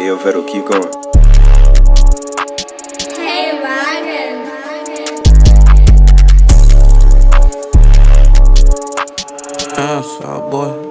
Hey, yo, Vero, keep going. Hey, Ryan. Yeah, South boy.